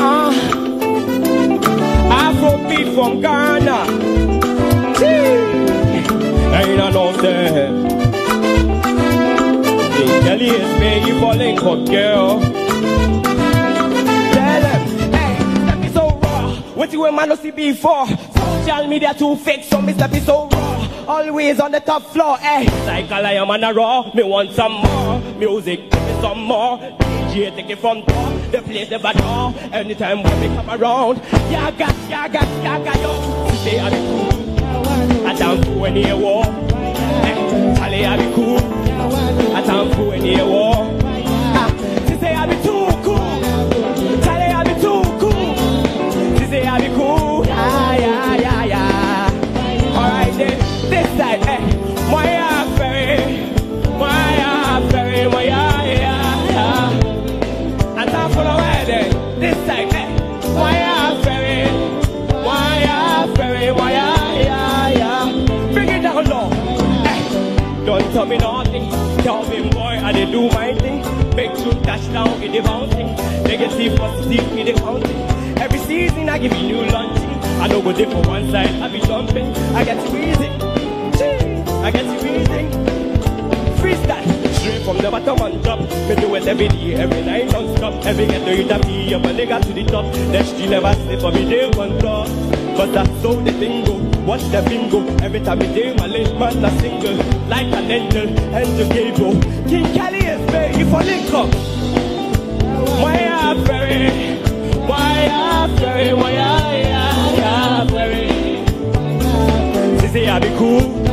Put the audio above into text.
Ah, Afrobeat from Ghana. Ain't I know say King Kelly is me, you falling for girl. Tell them, hey, that be so raw. What you man no see before? Social media too fake, so me step is so raw. Always on the top floor, eh? Like a lion man a raw, me want some more. Music, give me some more. DJ take it from top, the place never door. Anytime when me come around, yaga, yaga, yaga, yo. Say I be cool. I don't go any war. Tell me nothing. Kelvynboy, I dey do my thing. Make sure touchdown in the bouncing. Negative, positive in the counting. Every season I give you new launching. I don't go there for one side, I be jumping. I get too easy. I get too easy. Freestyle, straight from the bottom on top. Me do it every day, every night non-stop. Every get to it a pee, up a to the top. Next she never sleep for me, they one top. But that's how the thing go. Watch the bingo, every time we day my late man a single Like an angel, angel Gabriel King Kelly is very for Lincoln Why are fairy? why are fairy? why are very Sissy, I be cool